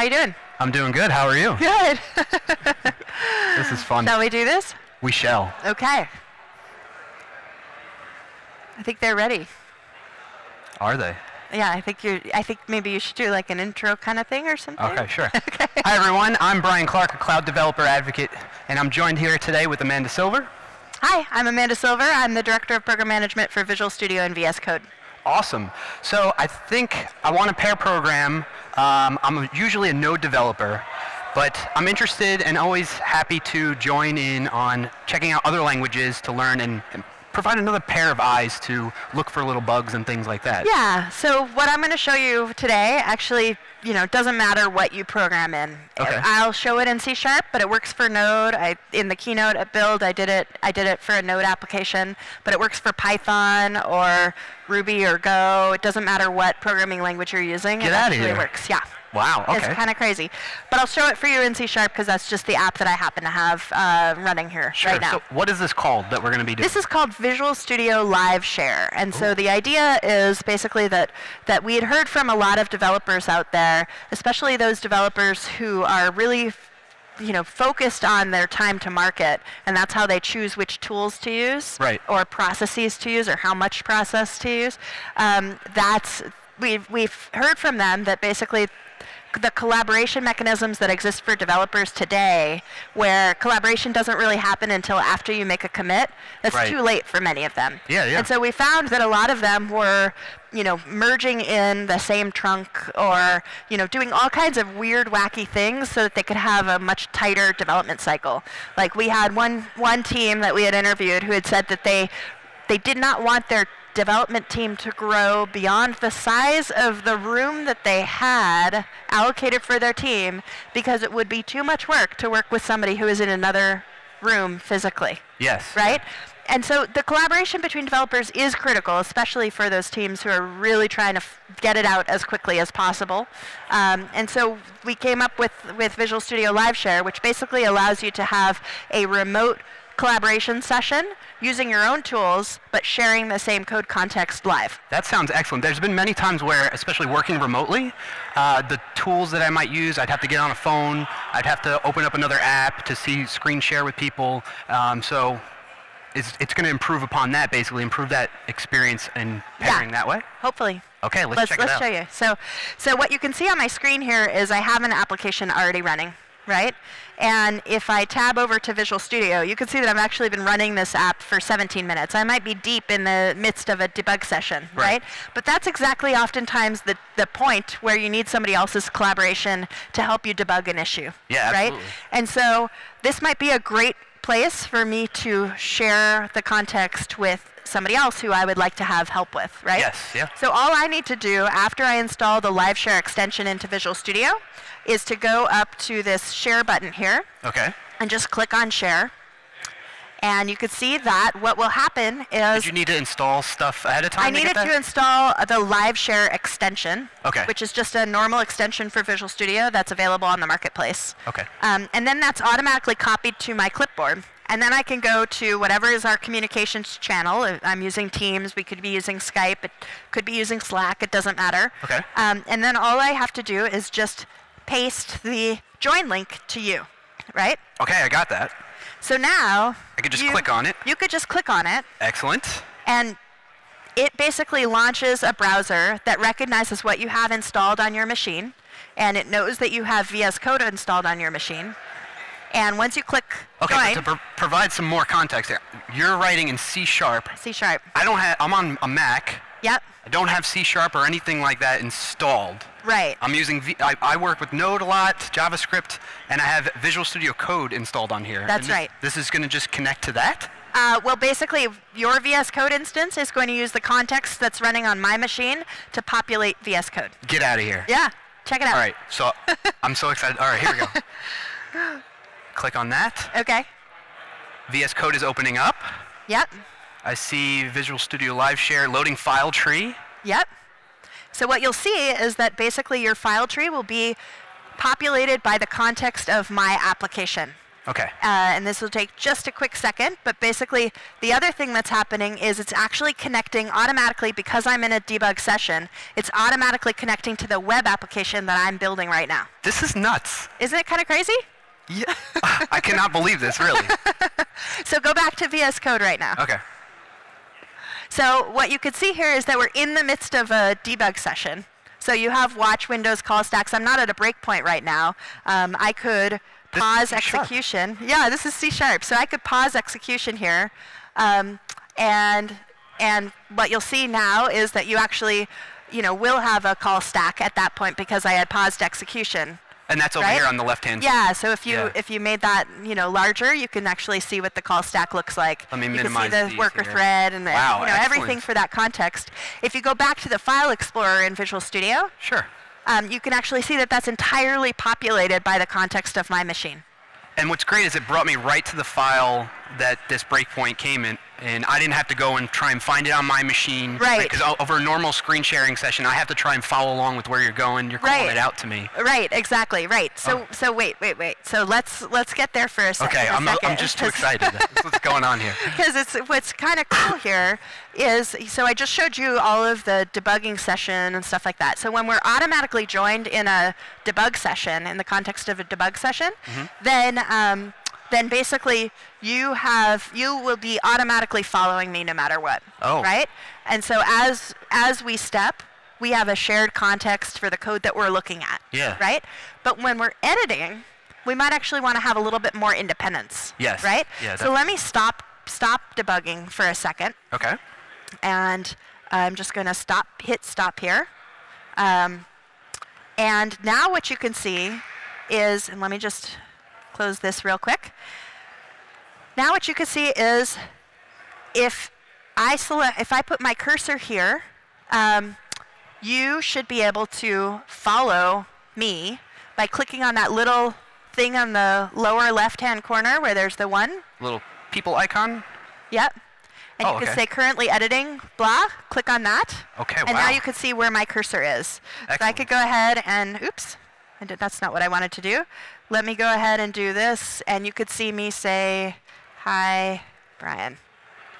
How you doing? I'm doing good. How are you? Good. This is fun. Shall we do this? We shall. Okay. I think they're ready. Are they? Yeah, I think you're. I think maybe you should do like an intro kind of thing or something. Okay, sure. Hi, everyone. I'm Brian Clark, a cloud developer advocate, and I'm joined here today with Amanda Silver. Hi, I'm Amanda Silver. I'm the director of program management for Visual Studio and VS Code. Awesome. So I think I want to pair program. Um, I'm usually a Node developer, but I'm interested and always happy to join in on checking out other languages to learn and, and provide another pair of eyes to look for little bugs and things like that. Yeah. So what I'm going to show you today actually, you know, doesn't matter what you program in. Okay. I'll show it in C Sharp, but it works for Node. I in the keynote at Build, I did it. I did it for a Node application, but it works for Python or Ruby or Go. It doesn't matter what programming language you're using. Get it outta actually here. works. Yeah. Wow. Okay. It's kind of crazy. But I'll show it for you in C Sharp because that's just the app that I happen to have uh, running here sure. right now. So what is this called that we're going to be doing? This is called Visual Studio Live Share. And so the idea is basically that, that we had heard from a lot of developers out there, especially those developers who are really you know, focused on their time to market, and that's how they choose which tools to use, Right. or processes to use, or how much process to use. Um, that's we've we've heard from them that basically the collaboration mechanisms that exist for developers today, where collaboration doesn't really happen until after you make a commit, that's Right. too late for many of them. Yeah, yeah. And so we found that a lot of them were, you know, merging in the same trunk or, you know, doing all kinds of weird, wacky things so that they could have a much tighter development cycle. Like we had one one team that we had interviewed who had said that they they did not want their development team to grow beyond the size of the room that they had allocated for their team because it would be too much work to work with somebody who is in another room physically yes. right? And so the collaboration between developers is critical, especially for those teams who are really trying to f- get it out as quickly as possible. Um, and so we came up with, with Visual Studio Live Share, which basically allows you to have a remote collaboration session using your own tools, but sharing the same code context live. That sounds excellent. There's been many times where, especially working remotely, uh, the tools that I might use, I'd have to get on a phone, I'd have to open up another app to see screen share with people. Um, so it's, it's going to improve upon that, basically, improve that experience and pairing that way. Hopefully. Okay, let's, let's, check let's it out. show you. So, so what you can see on my screen here is I have an application already running, right? And if I tab over to Visual Studio, you can see that I've actually been running this app for 17 minutes. I might be deep in the midst of a debug session, Right. right? But that's exactly oftentimes the, the point where you need somebody else's collaboration to help you debug an issue, Yeah, right? absolutely. And so this might be a great place for me to share the context with somebody else who I would like to have help with, right? Yes, yeah. So all I need to do after I install the Live Share extension into Visual Studio is to go up to this share button here Okay. and just click on share. And you can see that what will happen is Did you need to install stuff ahead of time? I needed get to install the Live Share extension, Okay. which is just a normal extension for Visual Studio that's available on the marketplace. Okay. Um, and then that's automatically copied to my clipboard. And then I can go to whatever is our communications channel. I'm using Teams, we could be using Skype, it could be using Slack, it doesn't matter. Okay. Um, and then all I have to do is just paste the join link to you, right? Okay, I got that. So now I could just you- click on it. You could just click on it, Excellent. and it basically launches a browser that recognizes what you have installed on your machine, and it knows that you have VS Code installed on your machine. And once you click Okay, but join, to pro- provide some more context here, you're writing in C sharp. C sharp. I don't have. I'm on a Mac. Yep, I don't have C sharp or anything like that installed. right. I'm using. V- I, I work with Node a lot, JavaScript, and I have Visual Studio Code installed on here. That's this- right. This is going to just connect to that. Uh, well, basically, your VS Code instance is going to use the context that's running on my machine to populate VS Code. Get out of here. Yeah, check it out. All right. So I'm so excited. All right, here we go. Click on that. Okay. VS Code is opening up. Yep. I see Visual Studio Live Share loading file tree. Yep. So what you'll see is that basically your file tree will be populated by the context of my application. Okay. Uh, and this will take just a quick second, but basically the other thing that's happening is it's actually connecting automatically because I'm in a debug session, it's automatically connecting to the web application that I'm building right now. This is nuts. Isn't it kind of crazy? Yeah. I cannot believe this, really. So go back to VS Code right now. Okay. So what you can see here is that we're in the midst of a debug session. So you have watch windows call stacks. I'm not at a breakpoint right now. Um, I could This pause execution. Yeah, this is C sharp. So I could pause execution here. Um, and, and what you'll see now is that you actually you know, will have a call stack at that point because I had paused execution. And that's over Right? here on the left-hand side. Yeah, so if you Yeah. if you made that you know larger, you can actually see what the call stack looks like. Let me you minimize can see the worker here. thread and the, Wow, you know everything for that context. If you go back to the File Explorer in Visual Studio, Sure. um, you can actually see that that's entirely populated by the context of my machine. And what's great is it brought me right to the file that this breakpoint came in, and I didn't have to go and try and find it on my machine. Right. Because over a normal screen sharing session, I have to try and follow along with where you're going. You're calling Right. it out to me. Right, exactly, right. So Oh. so wait, wait, wait. So let's let's get there for a sec- Okay, I'm, second. I'm just too excited. That's what's going on here. because it's what's kind of cool here is so I just showed you all of the debugging session and stuff like that. So when we're automatically joined in a debug session in the context of a debug session, Mm-hmm. then um, then basically you have you will be automatically following me no matter what. Oh. Right. And so as as we step. We have a shared context for the code that we're looking at. Yeah. Right? But when we're editing, we might actually want to have a little bit more independence. Yes. Right? Yeah, so let me stop stop debugging for a second, Okay. and I'm just going to stop hit stop here. Um, and now what you can see is, and let me just close this real quick. Now what you can see is if I select, if I put my cursor here, um, you should be able to follow me by clicking on that little thing on the lower left-hand corner where there's the one. Little people icon. Yep. And Oh, you can okay. say currently editing, blah, click on that. Okay, And now you can see where my cursor is. So I could go ahead and, oops, I did, that's not what I wanted to do. Let me go ahead and do this, and you could see me say, hi, Brian.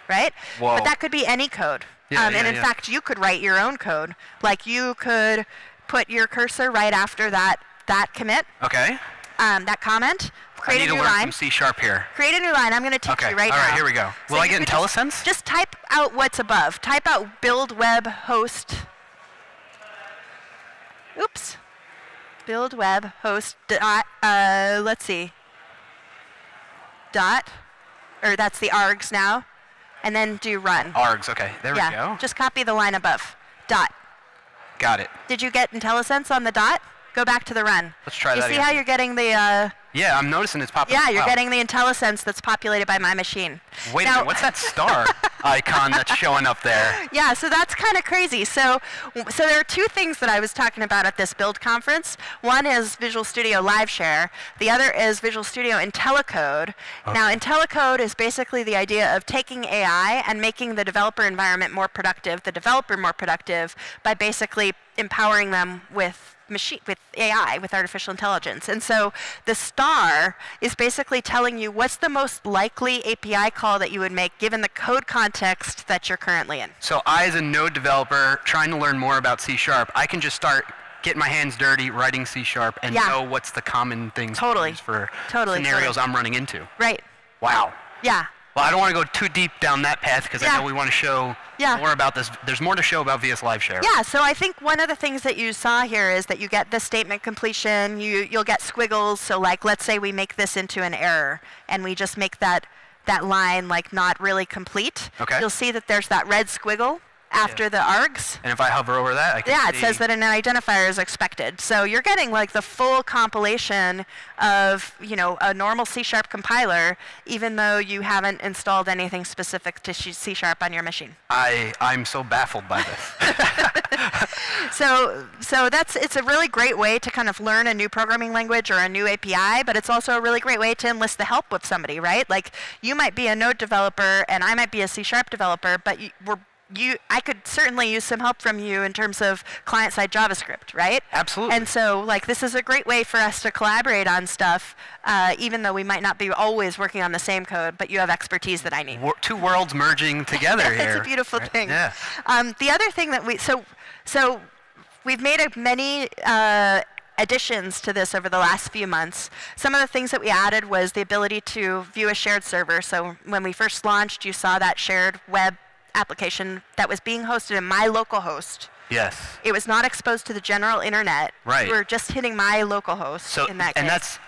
Right? Whoa. But that could be any code. Yeah, um, and in yeah. fact, you could write your own code. Like you could put your cursor right after that, that commit, Okay. um, that comment, I create need a to new learn line. some C sharp here. Create a new line. I'm going to teach Okay. you right All now. right, here we go. So Will I get could just- IntelliSense? Just type out what's above. Type out build web host. Oops. Build web host dot, uh, let's see. Dot, or that's the args now. And then do run. ARGs. Okay. There yeah, we go. just copy the line above. Dot. Got it. Did you get IntelliSense on the dot? Go back to the run. Let's try you that see again. how you're getting the, uh, Yeah, I'm noticing it's popping. yeah, you're Wow. getting the IntelliSense that's populated by my machine. Wait a minute. What's that star icon that's showing up there? Yeah, so that's kind of crazy. So, so there are two things that I was talking about at this build conference. One is Visual Studio Live Share. The other is Visual Studio IntelliCode. Now, IntelliCode is basically the idea of taking AI and making the developer environment more productive, the developer more productive, by basically empowering them with machine with AI with artificial intelligence. And so the star is basically telling you what's the most likely API call that you would make given the code context that you're currently in. So I, as a Node developer, trying to learn more about C sharp, I can just start getting my hands dirty writing C sharp and Yeah. know what's the common things Totally. for Totally, scenarios totally. I'm running into. Right. Wow. Yeah. Well, I don't want to go too deep down that path because Yeah. I know we want to show Yeah. more about this. There's more to show about VS Live Share. Yeah, so I think one of the things that you saw here is that you get the statement completion, you, you'll get squiggles. So like, let's say we make this into an error and we just make that, that line like not really complete. Okay. You'll see that there's that red squiggle after the args. And if I hover over that, I can Yeah, it see- says that an identifier is expected. So you're getting like the full compilation of, you know, a normal C-sharp compiler, even though you haven't installed anything specific to C-sharp on your machine. I, I'm so baffled by this. So, so that's it's a really great way to kind of learn a new programming language or a new API, but it's also a really great way to enlist the help of somebody, right? Like you might be a Node developer and I might be a C sharp developer, but you, we're you, I could certainly use some help from you in terms of client-side JavaScript, right? Absolutely. And so, like, this is a great way for us to collaborate on stuff, uh, even though we might not be always working on the same code, but you have expertise that I need. Wor- two worlds merging together here. it's a beautiful right? thing. Yeah. Um, the other thing that we so so we've made a, many uh, additions to this over the last few months. Some of the things that we added was the ability to view a shared server. So when we first launched, you saw that shared web application that was being hosted in my local host. Yes. It was not exposed to the general internet. Right. We were just hitting my local host So in that and case. that's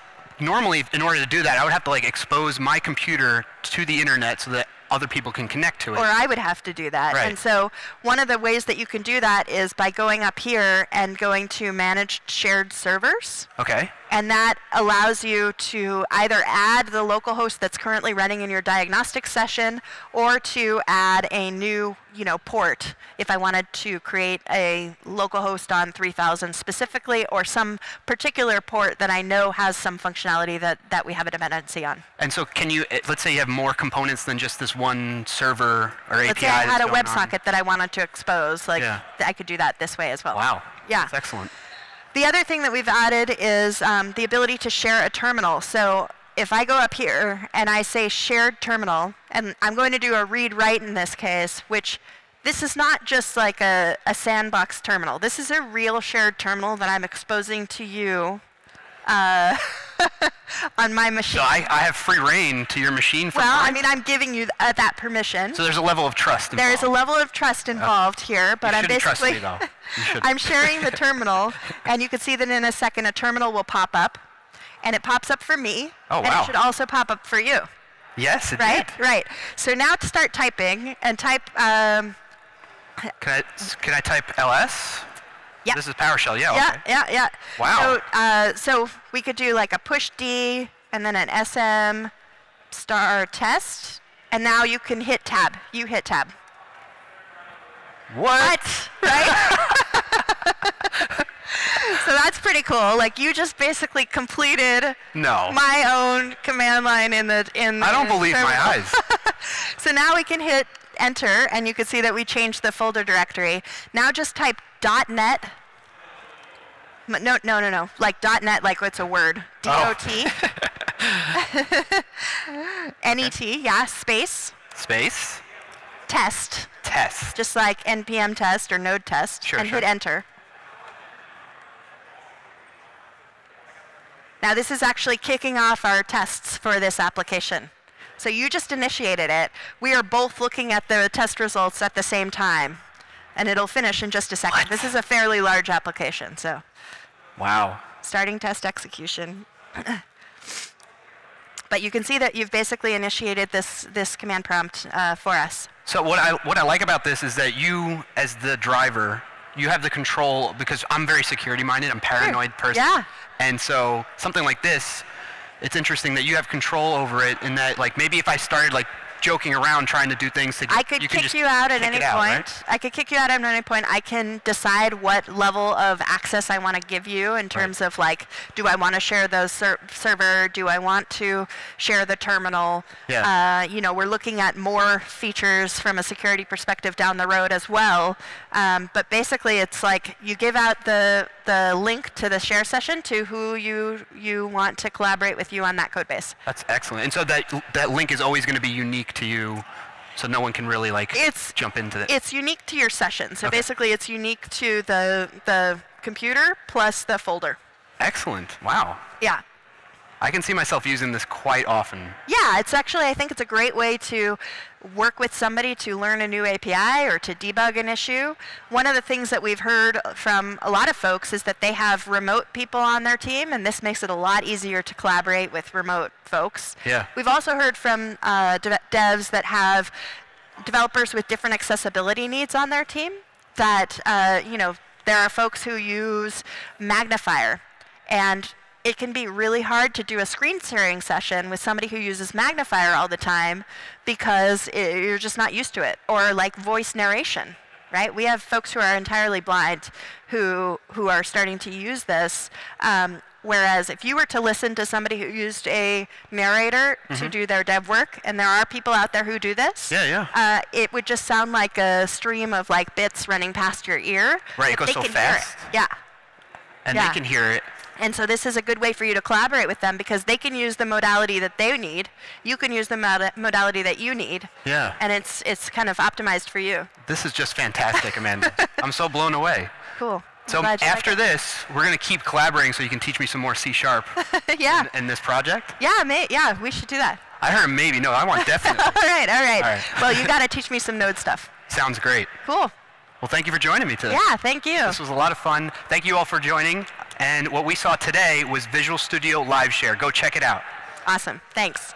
normally in order to do that, I would have to like expose my computer to the internet so that other people can connect to it. or I would have to do that. Right. And so one of the ways that you can do that is by going up here and going to manage shared servers. okay. And that allows you to either add the local host that's currently running in your diagnostic session or to add a new, you know, port if I wanted to create a local host on 3000 specifically or some particular port that I know has some functionality that, that we have a dependency on. And so can you eh, let's say you have more components than just this one server or API Let's say I had a. WebSocket that I wanted to expose, like Yeah. I could do that this way as well. Wow. Yeah. That's excellent. The other thing that we've added is um, the ability to share a terminal. So if I go up here and I say shared terminal, and I'm going to do a read write in this case, which this is not just like a, a sandbox terminal. This is a real shared terminal that I'm exposing to you uh, on my machine. So I, I have free rein to your machine well, I mean, I'm giving you th- uh, that permission. so there's a level of trust involved. There is a level of trust involved here, but I'm basically me, though. You. I'm sharing the terminal, and you can see that in a second a terminal will pop up, and it pops up for me, Oh, and wow. it should also pop up for you, Yes, it right? did. Right. So now to start typing and type. Um, Can I can I type ls? Yeah. This is PowerShell. Yeah. yeah, Okay. yeah, yeah. Wow. So, uh, so we could do like a push D and then an SM star test, and now you can hit tab. You hit tab. What? Right? so that's pretty cool. Like you just basically completed No. my own command line in the in. the. I don't believe my eyes. So now we can hit enter, and you can see that we changed the folder directory. Now just type .net. No, no, no, no. Like .net, like it's a word. D-O-T. Oh. O T. Oh. N E T. Yeah. Space Space. test, Test. just like npm test or node test, Sure, and sure. hit enter. Now this is actually kicking off our tests for this application. So you just initiated it. We are both looking at the test results at the same time. And it'll finish in just a second. What? This is a fairly large application, so Wow. starting test execution. but you can see that you've basically initiated this, this command prompt uh, for us. So what I what I like about this is that you, as the driver, you have the control because I'm very security minded. I'm paranoid person. Yeah. And so something like this, it's interesting that you have control over it. In that, like maybe if I started like joking around trying to do things to, I could you kick you out at any out, point. right? I could kick you out at any point. I can decide what level of access I want to give you in terms of like, do I want to share the ser- server? Do I want to share the terminal? Yeah. Uh, you know, we're looking at more features from a security perspective down the road as well. Um, but basically, it's like you give out the the link to the share session to who you you want to collaborate with you on that code base. That's excellent. And so that that link is always going to be unique to you, so no one can really like It's- jump into it. It's unique to your session. So Okay. basically, it's unique to the the computer plus the folder. Excellent. Wow. Yeah. I can see myself using this quite often. Yeah, it's actually, I think it's a great way to work with somebody to learn a new API or to debug an issue. One of the things that we've heard from a lot of folks is that they have remote people on their team, and this makes it a lot easier to collaborate with remote folks. Yeah. We've also heard from uh, dev- devs that have developers with different accessibility needs on their team that, uh, you know, there are folks who use Magnifier, and it can be really hard to do a screen sharing session with somebody who uses Magnifier all the time because i you're just not used to it, or like voice narration. Right? We have folks who are entirely blind who who are starting to use this, um, Whereas if you were to listen to somebody who used a narrator to do their dev work, and there are people out there who do this, Mm-hmm. Yeah, yeah. Uh, it would just sound like a stream of like bits running past your ear. Right, it goes so can hear it. fast. Yeah. and yeah. they can hear it. And so this is a good way for you to collaborate with them because they can use the modality that they need. You can use the mod- modality that you need. Yeah. And it's it's kind of optimized for you. This is just fantastic, Amanda. I'm so blown away. Cool. So after this, we're going to keep collaborating so you can teach me some more C sharp yeah. in, in this project. Yeah, may, yeah, we should do that. I heard maybe. No, I want definitely. All right, all right. All right. well, you got to teach me some Node stuff. Sounds great. Cool. Well, thank you for joining me today. Yeah, thank you. This was a lot of fun. Thank you all for joining. And what we saw today was Visual Studio Live Share. Go check it out. Awesome. Thanks.